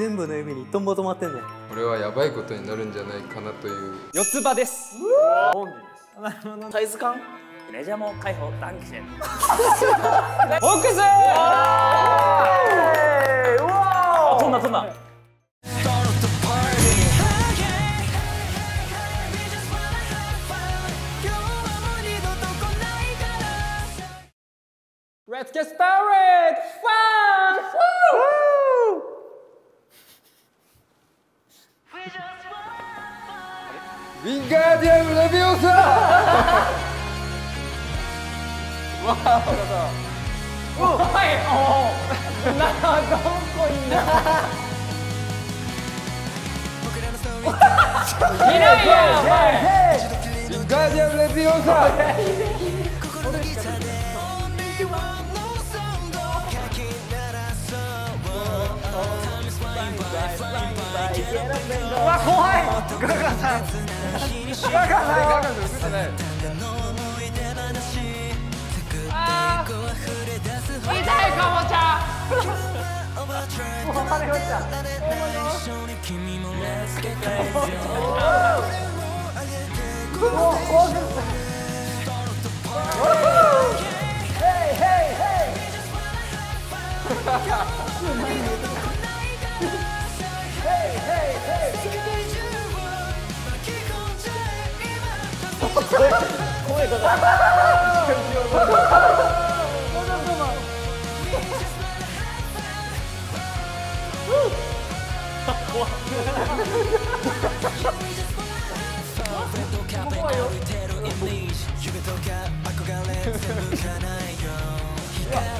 全部の指に一トンボ止まってんねん。俺はやばいことになるんじゃないかなという。四つ葉です。サイズ感？レジャーも解放ダンキシェンホックス！飛んだ飛んだレッツゲッスターレッドファンィンガーディアム・レビオーサおいおなどこにいないよお前ウィンガーディアム・レビオーサうわ怖いガガさんガガさんガガ映ってないあ 声がかかる。怖っ夢とか憧れ全部叶えよ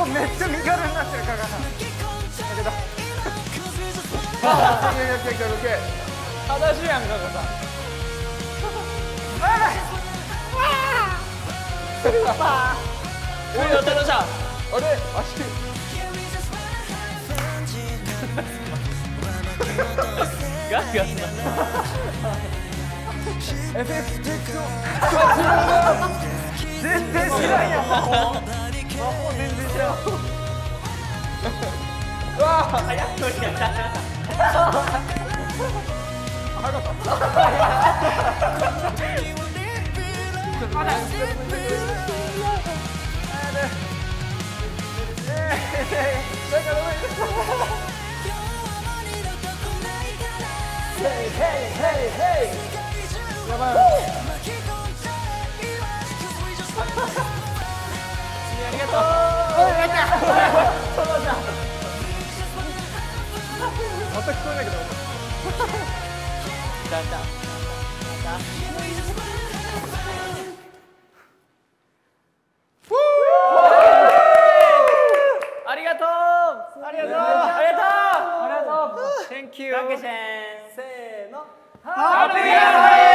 れうめっちゃ身軽になってるカガさんだけどオッケーオッケーオッケーオッケー裸足やんカガさんおいやった。やったあれ足ガッガッ全然知らんやん魔法魔法全然知らんまありがとう。ありがとう。ありがとう。Thank you ーの。ハッピー